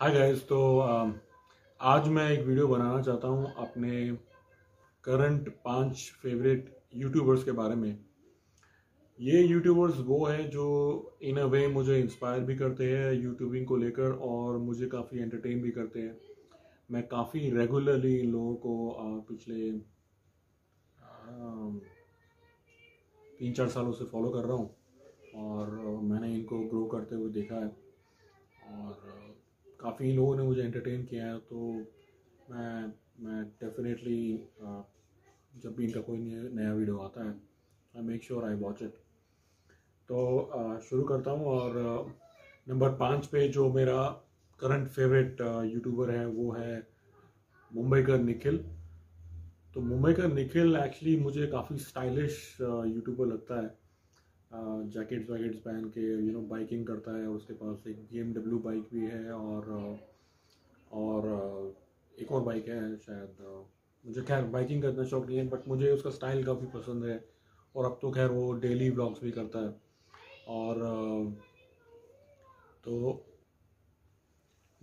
Hi guys तो um, आज मैं एक वीडियो बनाना चाहता हूँ अपने करंट पाँच फेवरेट यूट्यूबर्स के बारे में। ये यूट्यूबर्स वो हैं जो इन अ वे मुझे इंस्पायर भी करते हैं यूट्यूबिंग को लेकर और मुझे काफ़ी एंटरटेन भी करते हैं। मैं काफ़ी रेगुलरली इन लोगों को पिछले um, तीन चार सालों से फॉलो कर रहा हूँ और uh, मैंने इनको ग्रो करते हुए देखा है। और uh, काफ़ी लोगों ने मुझे एंटरटेन किया है तो मैं मैं डेफिनेटली जब भी इनका कोई नया वीडियो आता है I make sure I watch it तो शुरू करता हूँ और नंबर पाँच पे जो मेरा करंट फेवरेट यूट्यूबर है, वो है मुंबई का निखिल। तो मुंबई का निखिल एक्चुअली मुझे काफ़ी स्टाइलिश यूट्यूबर लगता है। जैकेट्स वैकेट्स पहन के यू नो बाइकिंग करता है, उसके पास एक बी बाइक भी है और और, एक और बाइक है शायद, मुझे खैर बाइकिंग का इतना शौक नहीं है बट मुझे उसका स्टाइल काफ़ी पसंद है, और अब तो खैर वो डेली ब्लॉग्स भी करता है, और तो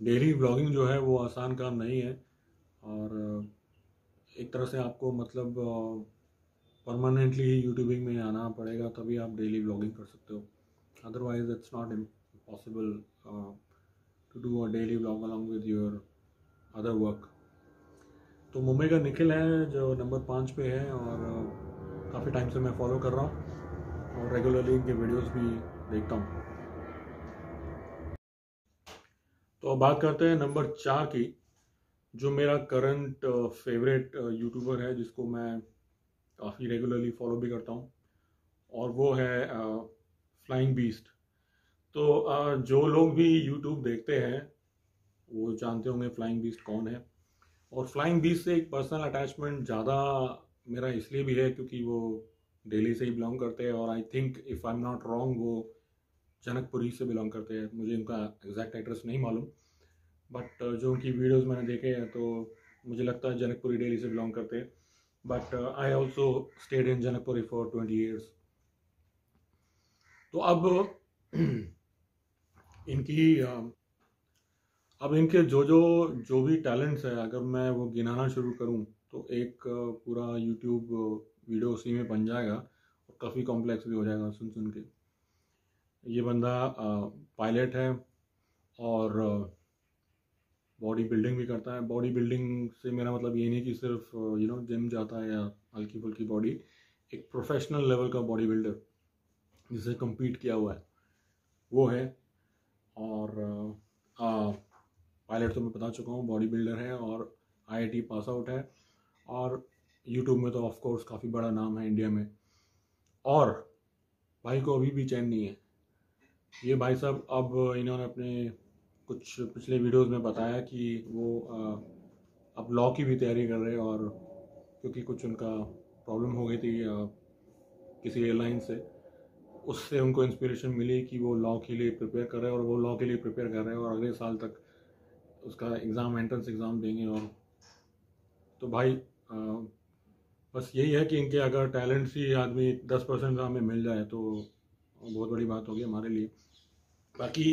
डेली ब्लॉगिंग जो है वो आसान काम नहीं है, और, एक तरह से आपको मतलब परमानेंटली यूट्यूबिंग में आना पड़ेगा तभी आप डेली ब्लॉगिंग कर सकते हो। Otherwise it's not impossible to do a daily blog along with your other work तो मुंबई का निखिल है जो नंबर पाँच पे है और uh, काफ़ी टाइम से मैं फॉलो कर रहा हूँ और रेगुलरली इनके वीडियोस भी देखता हूँ। तो अब बात करते हैं नंबर चार की जो मेरा करंट फेवरेट यूट्यूबर है जिसको मैं काफ़ी रेगुलरली फॉलो भी करता हूँ। और वो है फ्लाइंग बीस्ट तो uh, जो लोग भी यूट्यूब देखते हैं वो जानते होंगे फ्लाइंग बीस्ट कौन है। और फ्लाइंग बीस्ट से एक पर्सनल अटैचमेंट ज़्यादा मेरा इसलिए भी है क्योंकि वो दिल्ली से ही बिलोंग करते हैं और I think if I am not wrong वो जनकपुरी से बिलोंग करते हैं। मुझे उनका एग्जैक्ट एड्रेस नहीं मालूम। बट जो उनकी वीडियोस मैंने देखे हैं तो मुझे लगता है जनकपुरी डेली से बिलोंग करते हैं। Uh, I also stayed in Janakpuri for 20 years. तो अब इनकी अब इनके जो जो जो भी टैलेंट्स है अगर मैं वो गिनाना शुरू करूँ तो एक पूरा यूट्यूब वीडियो उसी में बन जाएगा और काफ़ी कॉम्प्लेक्स भी हो जाएगा सुन सुन के ये बंदा पायलट है और बॉडी बिल्डिंग भी करता है। बॉडी बिल्डिंग से मेरा मतलब ये नहीं कि सिर्फ़ यू नो जिम जाता है या हल्की फुल्की बॉडी एक प्रोफेशनल लेवल का बॉडी बिल्डर जिसे कम्पीट किया हुआ है। वो है और पायलट तो मैं बता चुका हूँ बॉडी बिल्डर है और आईआईटी पास आउट है और यूट्यूब में तो ऑफ़ कोर्स काफ़ी बड़ा नाम है इंडिया में। और भाई को अभी भी चैन नहीं है। ये भाई साहब अब इन्होंने अपने कुछ पिछले वीडियोस में बताया कि वो अब लॉ की भी तैयारी कर रहे हैं और क्योंकि कुछ उनका प्रॉब्लम हो गई थी किसी एयरलाइन से उससे उनको इंस्पिरेशन मिली कि वो लॉ के लिए प्रिपेयर कर रहे हैं और वो लॉ के लिए प्रिपेयर कर रहे हैं और अगले साल तक उसका एग्ज़ाम एंट्रेंस एग्ज़ाम देंगे और तो भाई आ, बस यही है कि इनके अगर टैलेंट ही आदमी दस परसेंट का हमें मिल जाए तो बहुत बड़ी बात होगी हमारे लिए। बाकी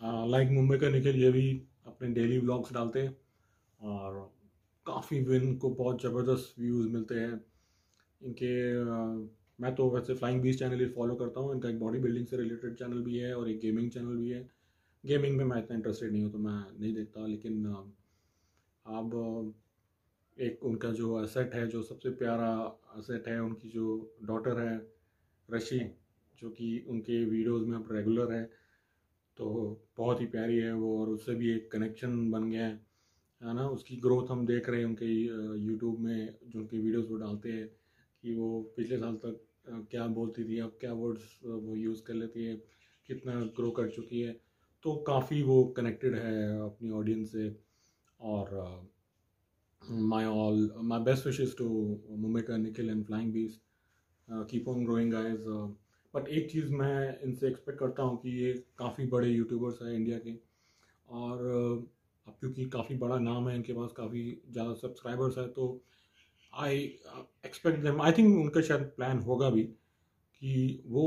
लाइक मुंबई का निखिल ये भी अपने डेली व्लॉग्स डालते हैं और काफ़ी विन को बहुत ज़बरदस्त व्यूज़ मिलते हैं। इनके मैं तो वैसे फ्लाइंग बीच चैनल ही फॉलो करता हूँ। इनका एक बॉडी बिल्डिंग से रिलेटेड चैनल भी है और एक गेमिंग चैनल भी है। गेमिंग में मैं इतना इंटरेस्टेड नहीं हूँ तो मैं नहीं देखता, लेकिन अब एक उनका जो असेट है, जो सबसे प्यारा असेट है, उनकी जो डॉटर है रशी जो कि उनके वीडियोस में अब रेगुलर है। तो बहुत ही प्यारी है वो और उससे भी एक कनेक्शन बन गया है है ना? उसकी ग्रोथ हम देख रहे हैं उनके यूट्यूब में जो उनकी वीडियोस वो डालते हैं कि वो पिछले साल तक क्या बोलती थी, अब क्या वर्ड्स वो यूज़ कर लेती है, कितना ग्रो कर चुकी है। तो काफ़ी वो कनेक्टेड है अपनी ऑडियंस से और my all my best wishes to Mumbai का Nikhil and Flying Beast keep on growing guys but एक चीज़ मैं इनसे एक्सपेक्ट करता हूँ कि ये काफ़ी बड़े यूट्यूबर्स हैं इंडिया के। और, अब क्योंकि काफ़ी बड़ा नाम है इनके पास, काफ़ी ज़्यादा सब्सक्राइबर्स है तो I expect them I think उनका शायद प्लान होगा भी कि वो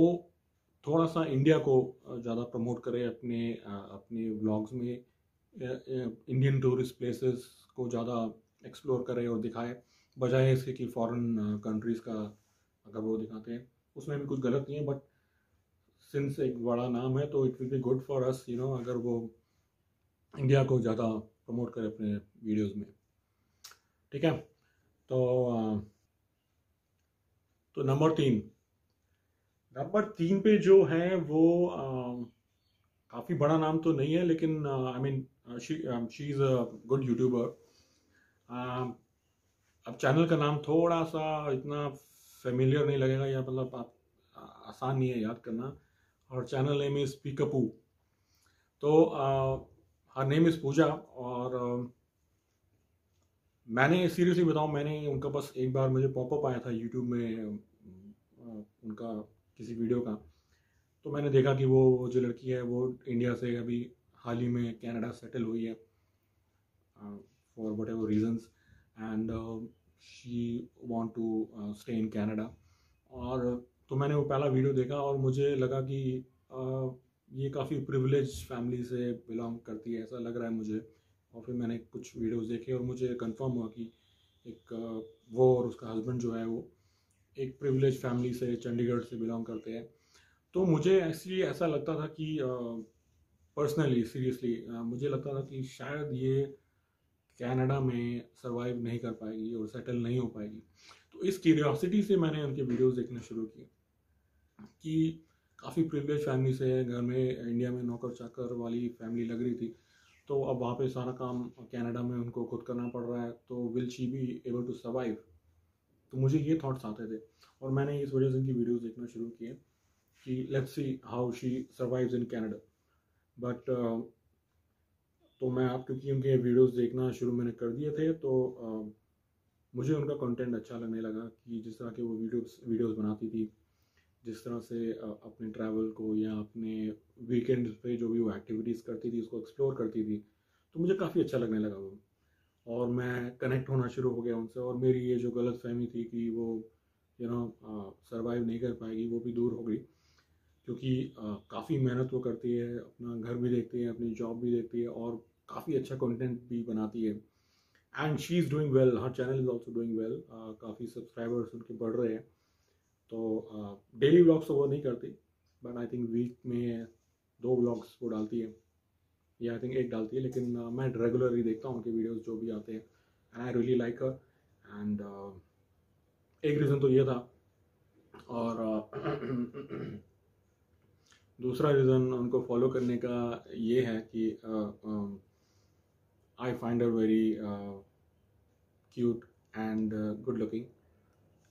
थोड़ा सा इंडिया को ज़्यादा प्रमोट करे अपने अपने व्लॉग्स में इंडियन टूरिस्ट प्लेसेस को ज़्यादा एक्सप्लोर करे और दिखाए, बजाय इसके कि फॉरेन कंट्रीज़ का, अगर वो दिखाते हैं। उसमें भी कुछ गलत नहीं है बट सिंस एक बड़ा नाम है तो it will be good for us you know अगर वो इंडिया को ज़्यादा प्रमोट करे अपने वीडियोस में। ठीक है? तो तो नंबर तीन। नंबर तीन पे जो है वो काफ़ी बड़ा नाम तो नहीं है, लेकिन I mean she is a good YouTuber अब चैनल का नाम थोड़ा सा इतना फेमिलियर नहीं लगेगा या मतलब आप आसान नहीं है याद करना। और चैनल नेम इज़ पिकअपू तो हर नेम इज़ पूजा और मैंने सीरियसली बताऊँ, मैंने उनका बस एक बार मुझे पॉपअप आया था यूट्यूब में उनका किसी वीडियो का। तो मैंने देखा कि वो जो लड़की है, वो इंडिया से अभी हाल ही में कनाडा सेटल हुई है for whatever reasons and she want to stay in Canada और तो मैंने वो पहला वीडियो देखा और मुझे लगा कि uh, ये काफ़ी प्रिविलेज फैमिली से बिलोंग करती है ऐसा लग रहा है मुझे। और फिर मैंने कुछ वीडियोस देखे और मुझे कंफर्म हुआ कि एक वो और उसका हस्बैंड जो है वो एक प्रिविलेज फैमिली से चंडीगढ़ से बिलोंग करते हैं। तो मुझे एक्चुअली ऐसा लगता था कि पर्सनली सीरियसली मुझे लगता था कि शायद ये कनाडा में सरवाइव नहीं कर पाएगी और सेटल नहीं हो पाएगी। तो इस क्यूरियोसिटी से मैंने उनके वीडियोस देखना शुरू किए कि काफ़ी प्रिविलेज फैमिली से है घर में इंडिया में नौकर चाकर वाली फैमिली लग रही थी। तो अब वहाँ पे सारा काम कनाडा में उनको खुद करना पड़ रहा है तो will she be able to survive तो मुझे ये थॉट्स आते थे और मैंने इस वजह से उनकी वीडियोस देखना शुरू किए कि let's see how she survives in Canada but तो मैं आप क्योंकि उनके वीडियोस देखना शुरू मैंने कर दिए थे तो uh, मुझे उनका कंटेंट अच्छा लगने लगा कि जिस तरह के वो वीडियोस वीडियोस बनाती थी जिस तरह से uh, अपने ट्रैवल को या अपने वीकेंड पे जो भी वो एक्टिविटीज़ करती थी उसको एक्सप्लोर करती थी तो मुझे काफ़ी अच्छा लगने लगा वो। और मैं कनेक्ट होना शुरू हो गया उनसे और मेरी ये जो गलत फहमी थी कि वो यू नो सर्वाइव नहीं कर पाएगी वो भी दूर हो गई क्योंकि काफ़ी मेहनत वो करती है अपना घर भी देखती है अपनी जॉब भी देखती है और काफ़ी अच्छा कंटेंट भी बनाती है। And she is doing well her channel is also doing well काफ़ी सब्सक्राइबर्स उनके बढ़ रहे हैं। तो डेली ब्लॉग्स तो वो नहीं करती बट आई थिंक वीक में दो ब्लॉग्स वो डालती है। या आई थिंक एक डालती है लेकिन uh, मैं रेगुलरली देखता हूँ उनके वीडियोज़ जो भी आते हैं। And I really like her and एक रीज़न तो ये था। और uh, दूसरा रीज़न उनको फॉलो करने का ये है कि I find her very cute and good looking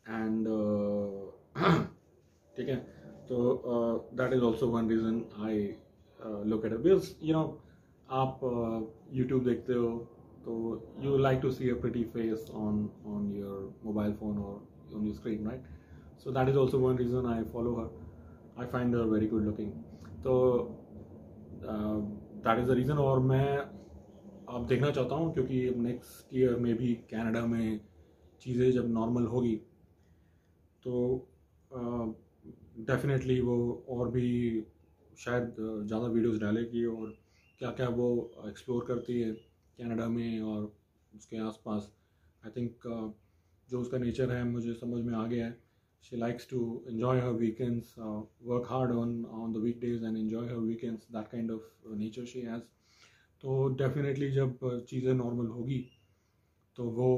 and ठीक है? तो that is also one reason I look at because you know आप यूट्यूब uh, देखते हो तो you like to see a pretty face on on your mobile phone और on your screen right so that is also one reason I follow her I find her very good looking तो that is the reason और मैं अब देखना चाहता हूँ क्योंकि अब नेक्स्ट ईयर में भी कनाडा में चीज़ें जब नॉर्मल होगी तो डेफिनेटली वो और भी शायद ज़्यादा वीडियोस डालेगी और क्या क्या वो एक्सप्लोर करती है कनाडा में और उसके आसपास। आई थिंक जो उसका नेचर है मुझे समझ में आ गया है। She likes to enjoy her weekends work hard on on the weekdays and enjoy her weekends that kind of nature she has तो डेफिनेटली जब चीज़ें नॉर्मल होगी तो वो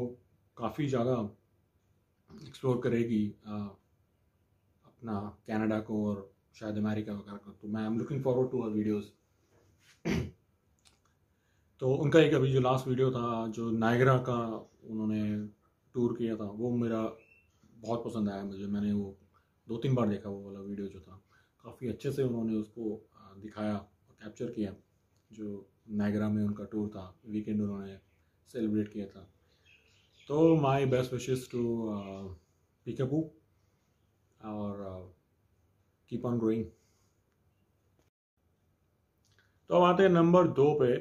काफ़ी ज़्यादा एक्सप्लोर करेगी uh, अपना कनाडा को और शायद अमेरिका वगैरह को। तो मैं I am looking forward to her videos तो उनका एक अभी जो लास्ट वीडियो था जो नायगरा का उन्होंने टूर किया था वो मेरा बहुत पसंद आया मुझे। मैंने वो दो तीन बार देखा वो वाला वीडियो जो था। काफ़ी अच्छे से उन्होंने उसको दिखाया और कैप्चर किया जो नायगरा में उनका टूर था वीकेंड उन्होंने सेलिब्रेट किया था। तो माई बेस्ट विशेज़ टू पिकअपू और कीप ऑन ग्रोइंग तो अब आते हैं नंबर दो पे।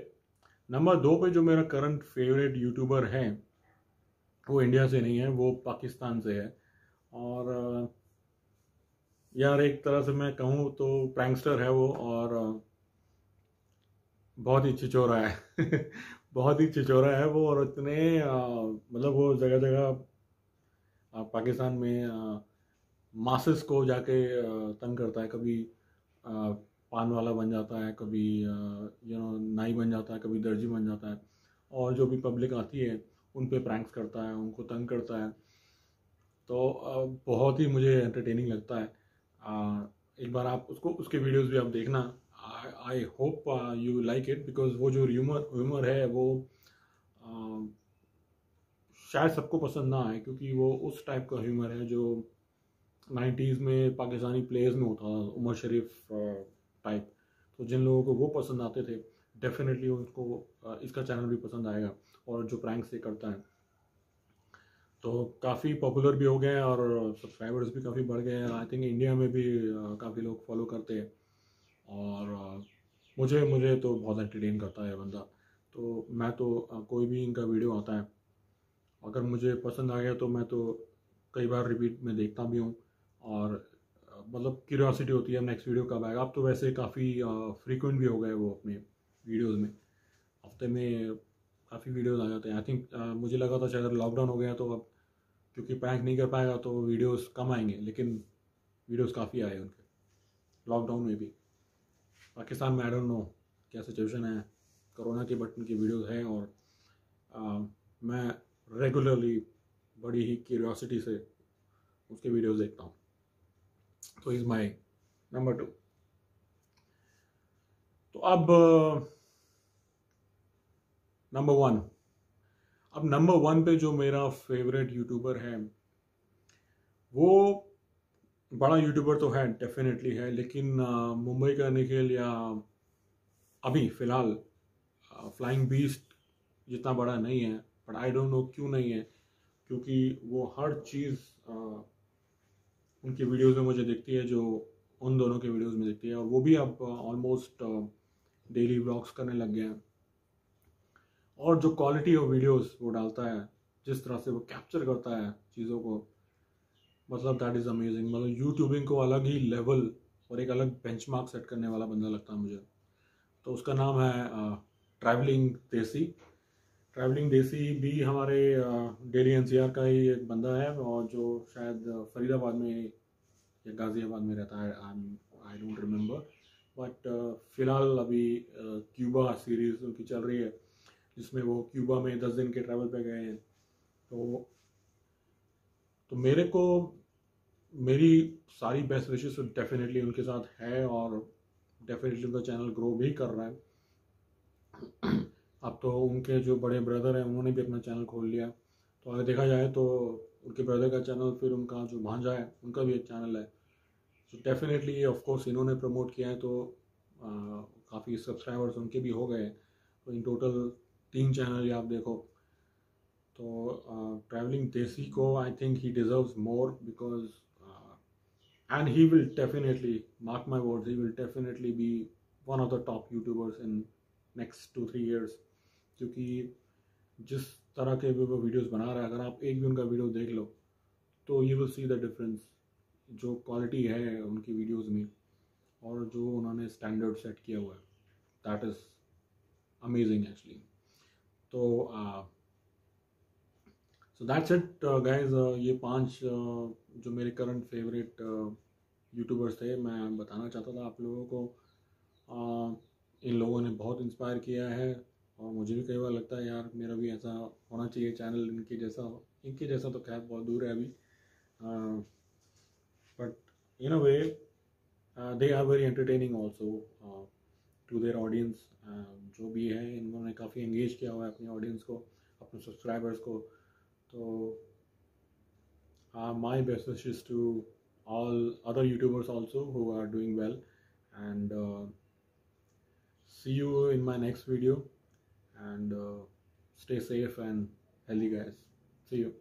नंबर दो पे जो मेरा करंट फेवरेट यूट्यूबर है, वो इंडिया से नहीं है, वो पाकिस्तान से है। और यार एक तरह से मैं कहूँ तो प्रैंगस्टर है वो और बहुत ही छिचोरा है। बहुत ही छिचोरा है वो और इतने मतलब वो जगह जगह पाकिस्तान में मासेस को जाके तंग करता है। कभी पान वाला बन जाता है, कभी यू नो नाई बन जाता है, कभी दर्जी बन जाता है। और जो भी पब्लिक आती है, उन पे प्रैंक्स करता है, उनको तंग करता है। तो बहुत ही मुझे एंटरटेनिंग लगता है। एक बार आप उसको, उसके वीडियोस भी आप देखना। I hope you like it because वो जो ह्यूमर ह्यूमर है वो uh, शायद सबको पसंद ना आए क्योंकि वो उस टाइप का ह्यूमर है जो नाइन्टीज़ में पाकिस्तानी प्लेयर्स में होता था उमर शरीफ टाइप तो जिन लोगों को वो पसंद आते थे डेफिनेटली उनको इसका चैनल भी पसंद आएगा और जो प्रैंक से करता है। तो काफ़ी पॉपुलर भी हो गए हैं और सब्सक्राइबर्स भी काफ़ी बढ़ गए हैं। आई थिंक इंडिया में भी काफ़ी लोग फॉलो करते हैं। और मुझे मुझे तो बहुत एंटरटेन करता है बंदा। तो मैं तो कोई भी इनका वीडियो आता है, अगर मुझे पसंद आ गया तो मैं तो कई बार रिपीट में देखता भी हूँ। और मतलब क्यूरियोसिटी होती है नेक्स्ट वीडियो कब आएगा? अब तो वैसे काफ़ी फ्रीक्वेंट भी हो गए वो अपने वीडियोज़ में। हफ़्ते में काफ़ी वीडियोज़ आ जाते हैं। आई थिंक मुझे लगा था शायद लॉकडाउन हो गया तो अब क्योंकि पैक नहीं कर पाएगा तो वीडियोस कम आएँगे, लेकिन वीडियोस काफ़ी आए उनके। लॉकडाउन में भी। पाकिस्तान में आई डोंट नो क्या सिचुएशन है कोरोना के बटन की वीडियोस हैं और आ, मैं रेगुलरली बड़ी ही क्यूरियोसिटी से उसके वीडियोस देखता हूँ। तो इज़ माई नंबर टू तो अब नंबर वन अब नंबर वन पे जो मेरा फेवरेट यूट्यूबर है वो बड़ा यूट्यूबर तो है डेफिनेटली है, लेकिन मुंबई का निखिल या अभी फ़िलहाल फ्लाइंग बीस्ट जितना बड़ा नहीं है बट आई डोंट नो क्यों नहीं है, क्योंकि वो हर चीज़ उनकी वीडियोस में मुझे दिखती है, जो उन दोनों के वीडियोस में दिखती है, और वो भी अब ऑलमोस्ट डेली ब्लॉग्स करने लग गए हैं। और जो क्वालिटी ऑफ़ वीडियोस वो डालता है, जिस तरह से वो कैप्चर करता है चीज़ों को मतलब दैट इज़ अमेजिंग मतलब यूट्यूबिंग को अलग ही लेवल और एक अलग बेंचमार्क सेट करने वाला बंदा लगता है मुझे। तो उसका नाम है ट्रैवलिंग देसी ट्रैवलिंग देसी भी हमारे डेली एनसीआर का ही एक बंदा है और जो शायद फरीदाबाद में या गाज़ियाबाद में रहता है आई डोंट रिमेंबर बट फ़िलहाल अभी क्यूबा सीरीज़ उनकी चल रही है, जिसमें वो क्यूबा में दस दिन के ट्रैवल पे गए हैं। तो तो मेरे को मेरी सारी बेस्ट विशेष डेफिनेटली उनके साथ है और डेफिनेटली उनका चैनल ग्रो भी कर रहा है। अब तो उनके जो बड़े ब्रदर हैं, उन्होंने भी अपना चैनल खोल लिया। तो अगर देखा जाए तो उनके ब्रदर का चैनल फिर उनका जो भांजा है, उनका भी एक चैनल है। तो डेफिनेटली ऑफ़ कोर्स इन्होंने प्रमोट किया है तो काफ़ी सब्सक्राइबर्स उनके भी हो गए तो इन टोटल तीन चैनल ही आप देखो। तो ट्रैवलिंग देसी को I think he deserves more because and he will definitely mark my words he will definitely be one of the top YouTubers in next two three years क्योंकि जिस तरह के भी वो वीडियोस बना रहा है, अगर आप एक भी उनका वीडियो देख लो तो you will see the difference जो क्वालिटी है उनकी वीडियोस में और जो उन्होंने स्टैंडर्ड सेट किया हुआ है। दैट इज़ अमेजिंग एक्चुअली तो सो दैट्स इट गाइस ये पाँच uh, जो मेरे करंट फेवरेट यूट्यूबर्स थे मैं बताना चाहता था आप लोगों को। Uh, इन लोगों ने बहुत इंस्पायर किया है और मुझे भी कई बार लगता है यार मेरा भी ऐसा होना चाहिए चैनल इनके जैसा इनके जैसा तो खैर बहुत दूर है अभी। But in a way they are very entertaining also to their audience जो भी है इन्होंने काफ़ी एंगेज किया हुआ है अपनी ऑडियंस को अपने सब्सक्राइबर्स को। So uh, my best wishes to all other YouTubers also who are doing well and uh, see you in my next video and uh, stay safe and healthy guys. See you.